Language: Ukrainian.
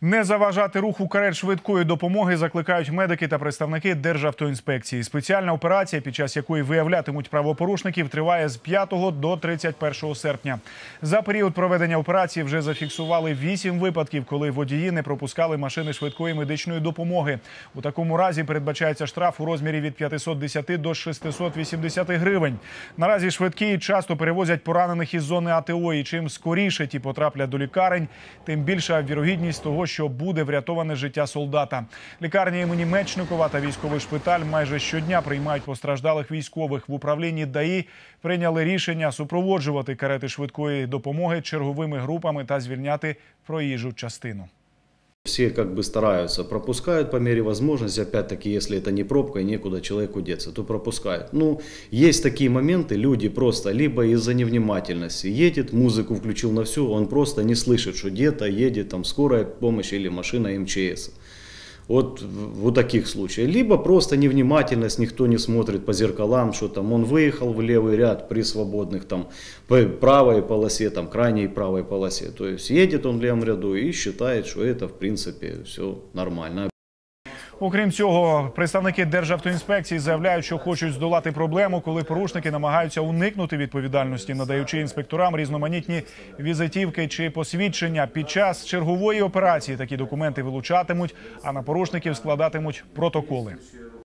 Не заважати руху карет швидкої допомоги закликають медики та представники Державтоінспекції. Спеціальна операція, під час якої виявлятимуть правопорушників, триває з 5 до 31 серпня. За період проведення операції вже зафіксували 8 випадків, коли водії не пропускали машини швидкої медичної допомоги. У такому разі передбачається штраф у розмірі від 510 до 680 гривень. Наразі швидкі часто перевозять поранених із зони АТО. І чим скоріше ті потраплять до лікарень, тим більша вірогідність того, що буде врятоване життя солдата. Лікарня імені Мечникова та військовий шпиталь майже щодня приймають постраждалих військових. В управлінні ДАІ прийняли рішення супроводжувати карети швидкої допомоги черговими групами та звільняти проїжджу частину. Все как бы стараются, пропускают по мере возможности, опять-таки, если это не пробка и некуда человеку деться, то пропускают. Ну, есть такие моменты, люди просто либо из-за невнимательности едет, музыку включил на всю, он просто не слышит, что где-то едет там скорая помощь или машина МЧС. Вот в вот таких случаях. Либо просто невнимательность, никто не смотрит по зеркалам, что там он выехал в левый ряд при свободных там правой полосе, там крайней правой полосе. То есть едет он в левом ряду и считает, что это в принципе все нормально. Окрім цього, представники Державтоінспекції заявляють, що хочуть здолати проблему, коли порушники намагаються уникнути відповідальності, надаючи інспекторам різноманітні візитівки чи посвідчення. Під час чергової операції такі документи вилучатимуть, а на порушників складатимуть протоколи.